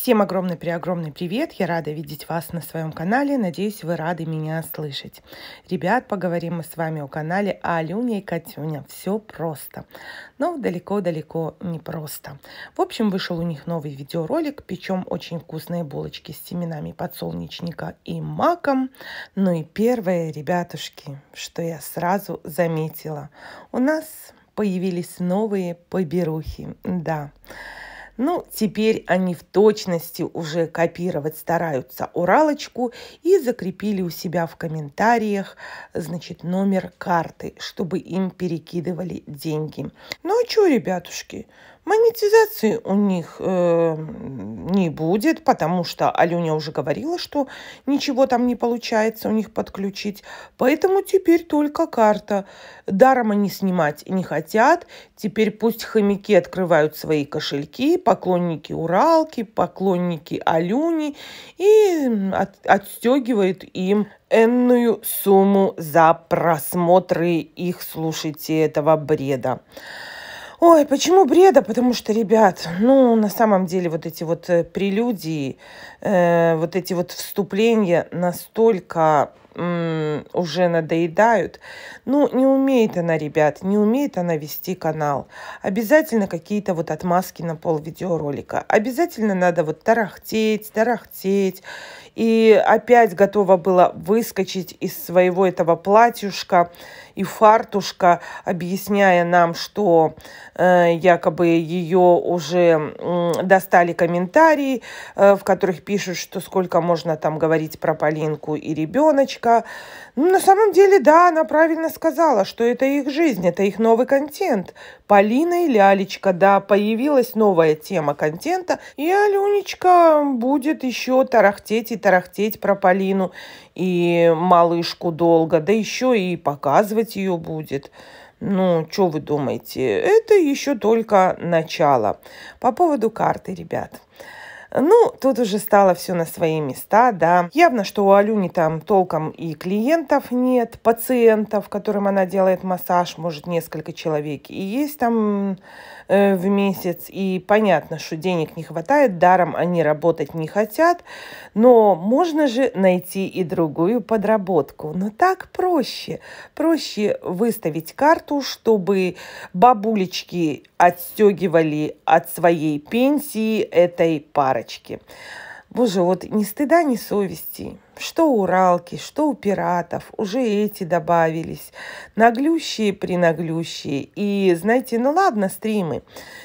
Всем огромный-преогромный привет! Я рада видеть вас на своем канале. Надеюсь, вы рады меня слышать. Ребят, поговорим мы с вами о канале Алюня и Катюня. Все просто. Но далеко-далеко не просто. В общем, вышел у них новый видеоролик. Печем очень вкусные булочки с семенами подсолнечника и маком. Ну и первое, ребятушки, что я сразу заметила. У нас появились новые поберухи. Да. Ну, теперь они в точности уже копировать стараются Уралочку и закрепили у себя в комментариях, значит, номер карты, чтобы им перекидывали деньги. Ну, а что, ребятушки, монетизации у них э, не будет, потому что Алюня уже говорила, что ничего там не получается у них подключить. Поэтому теперь только карта. Даром они снимать не хотят. Теперь пусть хомяки открывают свои кошельки, поклонники Уралки, поклонники Алюни и от, отстегивают им энную сумму за просмотры их, слушайте, этого бреда. Ой, почему бреда? Потому что, ребят, ну, на самом деле вот эти вот э, прелюдии, э, вот эти вот вступления настолько уже надоедают. Ну, не умеет она, ребят, не умеет она вести канал. Обязательно какие-то вот отмазки на пол видеоролика. Обязательно надо вот тарахтеть, тарахтеть. И опять готова была выскочить из своего этого платьюшка и фартушка, объясняя нам, что э, якобы ее уже э, достали комментарии, э, в которых пишут, что сколько можно там говорить про Полинку и ребеночка. Ну, на самом деле, да, она правильно сказала, что это их жизнь, это их новый контент. Полина и Лялечка, да, появилась новая тема контента, и Алюнечка будет еще тарахтеть и тарахтеть про Полину и малышку долго, да еще и показывать ее будет. Ну, что вы думаете? Это еще только начало. По поводу карты, ребят. Ну, тут уже стало все на свои места, да. Явно, что у Алюни там толком и клиентов нет, пациентов, которым она делает массаж, может, несколько человек. И есть там э, в месяц, и понятно, что денег не хватает, даром они работать не хотят, но можно же найти и другую подработку. Но так проще. Проще выставить карту, чтобы бабулечки отстегивали от своей пенсии этой парочки. Боже, вот ни стыда, ни совести. Что у Уралки, что у пиратов, уже эти добавились. Наглющие, принаглющие. И, знаете, ну ладно, стримы.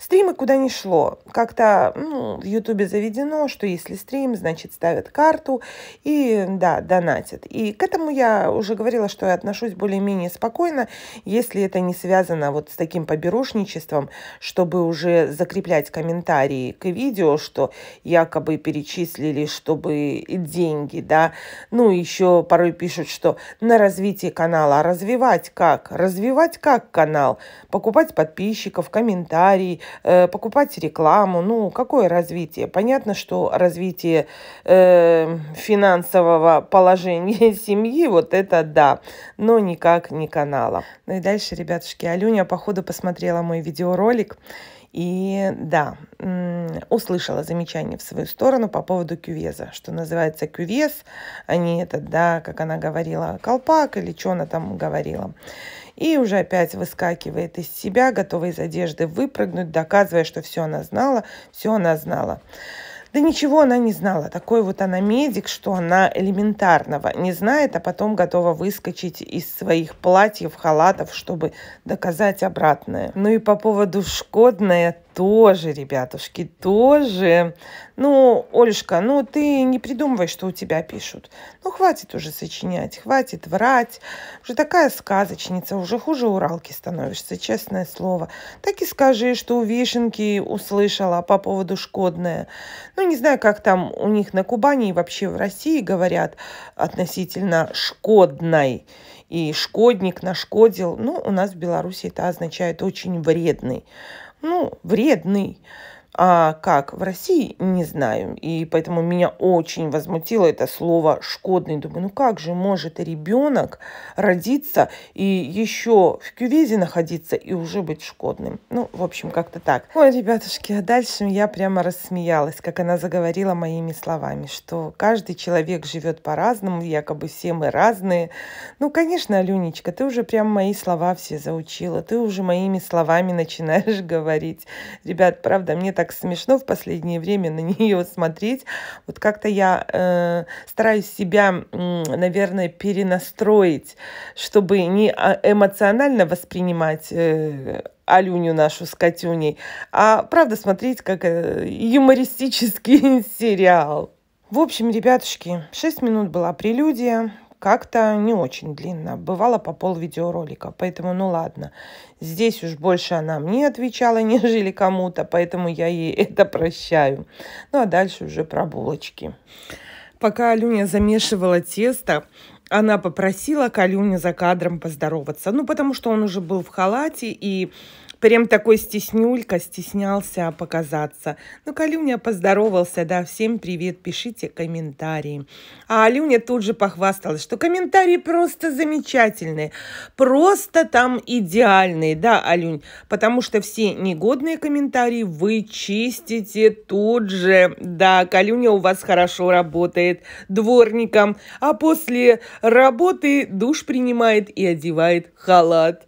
Стримы куда ни шло. Как-то ну, в Ютубе заведено, что если стрим, значит ставят карту и, да, донатят. И к этому я уже говорила, что я отношусь более-менее спокойно, если это не связано вот с таким поберушничеством, чтобы уже закреплять комментарии к видео, что якобы перечислили, чтобы деньги, да, ну, еще порой пишут, что на развитие канала. А развивать как? Развивать как канал? Покупать подписчиков, комментарии, э, покупать рекламу. Ну, какое развитие? Понятно, что развитие э, финансового положения семьи, вот это да, но никак не канала. Ну и дальше, ребятушки, Алюня, походу, посмотрела мой видеоролик. И да, услышала замечание в свою сторону по поводу кювеза, что называется кювез, а не этот, да, как она говорила, колпак или что она там говорила. И уже опять выскакивает из себя, готова из одежды выпрыгнуть, доказывая, что все она знала, все она знала. Да ничего она не знала. Такой вот она медик, что она элементарного не знает, а потом готова выскочить из своих платьев, халатов, чтобы доказать обратное. Ну и по поводу шкодная тоже, ребятушки, тоже. Ну, Олюшка, ну ты не придумывай, что у тебя пишут. Ну, хватит уже сочинять, хватит врать. Уже такая сказочница, уже хуже Уралки становишься, честное слово. Так и скажи, что у Вишенки услышала по поводу шкодная. Ну, не знаю, как там у них на Кубани и вообще в России говорят относительно шкодной и шкодник нашкодил. Ну, у нас в Беларуси это означает очень вредный ну, вредный. А как в России, не знаю. И поэтому меня очень возмутило это слово «шкодный». Думаю, ну как же может ребенок родиться и еще в кювезе находиться и уже быть шкодным? Ну, в общем, как-то так. Ой, ребятушки, а дальше я прямо рассмеялась, как она заговорила моими словами, что каждый человек живет по-разному, якобы все мы разные. Ну, конечно, Алюнечка, ты уже прям мои слова все заучила, ты уже моими словами начинаешь говорить. Ребят, правда, мне так так смешно в последнее время на нее смотреть. Вот как-то я э, стараюсь себя, э, наверное, перенастроить, чтобы не а, эмоционально воспринимать э, Алюню нашу с Катюней, а правда смотреть как э, юмористический сериал. В общем, ребятушки, 6 минут была прелюдия как-то не очень длинно. Бывало по пол видеоролика. Поэтому, ну ладно. Здесь уж больше она мне отвечала, нежели кому-то. Поэтому я ей это прощаю. Ну а дальше уже про булочки. Пока Алюня замешивала тесто, она попросила Калюня за кадром поздороваться. Ну, потому что он уже был в халате, и Прям такой стеснюлька, стеснялся показаться. Ну, Калюня поздоровался, да, всем привет, пишите комментарии. А Алюня тут же похвасталась, что комментарии просто замечательные, просто там идеальные, да, Алюнь, потому что все негодные комментарии вы чистите тут же. Да, Калюня у вас хорошо работает дворником, а после работы душ принимает и одевает халат.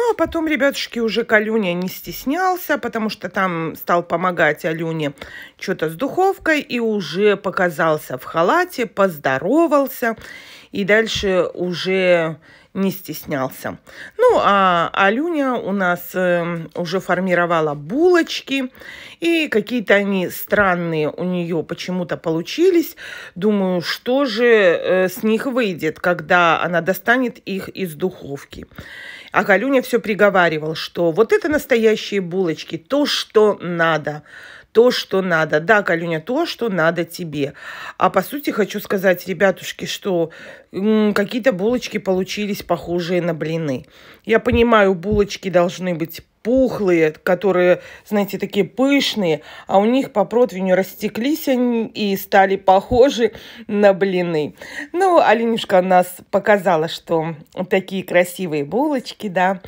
Ну, а потом, ребятушки, уже Калюня не стеснялся, потому что там стал помогать Алюне что-то с духовкой и уже показался в халате, поздоровался и дальше уже не стеснялся. Ну, а Алюня у нас э, уже формировала булочки, и какие-то они странные у нее почему-то получились. Думаю, что же э, с них выйдет, когда она достанет их из духовки. А Галюня все приговаривал, что вот это настоящие булочки, то, что надо то, что надо. Да, Калюня, то, что надо тебе. А по сути хочу сказать, ребятушки, что какие-то булочки получились похожие на блины. Я понимаю, булочки должны быть пухлые, которые, знаете, такие пышные, а у них по противню растеклись они и стали похожи на блины. Ну, Алинушка нас показала, что такие красивые булочки, да,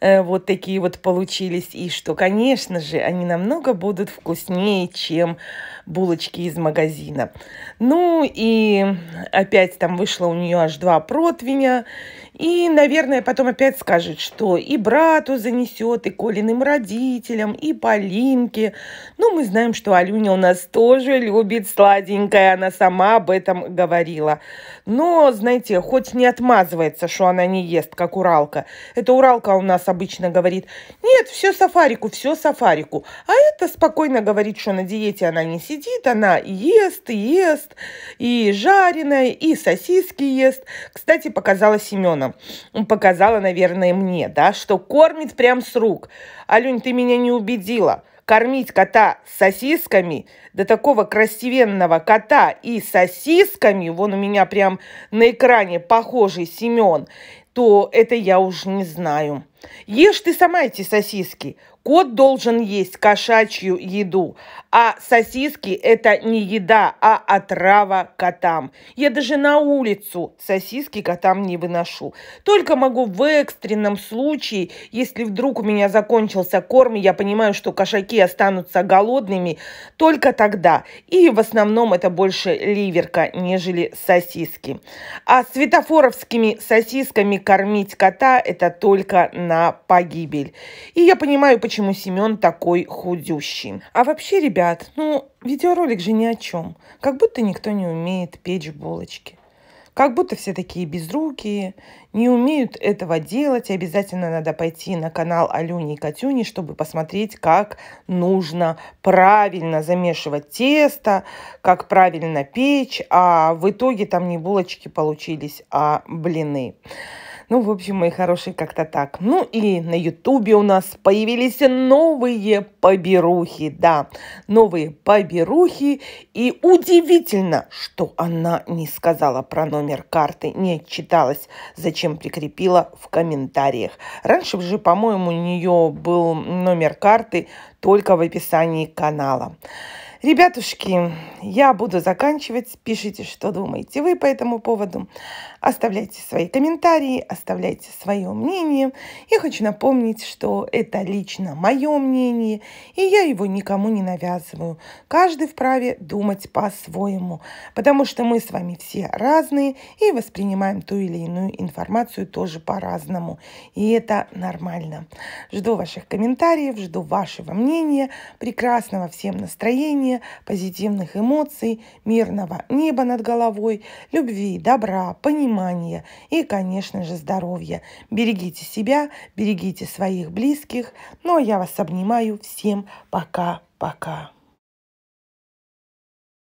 э, вот такие вот получились, и что, конечно же, они намного будут вкуснее, чем булочки из магазина. Ну и опять там вышло у нее аж два противня. И, наверное, потом опять скажет, что и брату занесет, и Колиным родителям, и Полинке. Ну, мы знаем, что Алюня у нас тоже любит сладенькое, она сама об этом говорила. Но, знаете, хоть не отмазывается, что она не ест, как Уралка. Эта Уралка у нас обычно говорит, нет, все сафарику, все сафарику. А это спокойно говорит, что на диете она не сидит, она ест, ест, и жареное, и сосиски ест. Кстати, показала Семена. Показала, наверное, мне, да, что кормит прям с рук. Алюнь, ты меня не убедила кормить кота сосисками, до такого красивенного кота и сосисками, вон у меня прям на экране похожий Семен, то это я уж не знаю. Ешь ты сама эти сосиски. Кот должен есть кошачью еду, а сосиски – это не еда, а отрава котам. Я даже на улицу сосиски котам не выношу. Только могу в экстренном случае, если вдруг у меня закончился корм, и я понимаю, что кошаки останутся голодными, только тогда. И в основном это больше ливерка, нежели сосиски. А светофоровскими сосисками кормить кота – это только на погибель. И я понимаю, почему Семен такой худющий. А вообще, ребят, ну, видеоролик же ни о чем. Как будто никто не умеет печь булочки. Как будто все такие безрукие, не умеют этого делать. обязательно надо пойти на канал Алюни и Катюни, чтобы посмотреть, как нужно правильно замешивать тесто, как правильно печь. А в итоге там не булочки получились, а блины. Ну, в общем, мои хорошие, как-то так. Ну и на Ютубе у нас появились новые поберухи, да, новые поберухи. И удивительно, что она не сказала про номер карты, не отчиталась, зачем прикрепила в комментариях. Раньше же, по-моему, у нее был номер карты только в описании канала. Ребятушки, я буду заканчивать. Пишите, что думаете вы по этому поводу. Оставляйте свои комментарии, оставляйте свое мнение. Я хочу напомнить, что это лично мое мнение, и я его никому не навязываю. Каждый вправе думать по-своему, потому что мы с вами все разные и воспринимаем ту или иную информацию тоже по-разному. И это нормально. Жду ваших комментариев, жду вашего мнения. Прекрасного всем настроения настроения, позитивных эмоций, мирного неба над головой, любви, добра, понимания и, конечно же, здоровья. Берегите себя, берегите своих близких. Ну а я вас обнимаю. Всем пока-пока.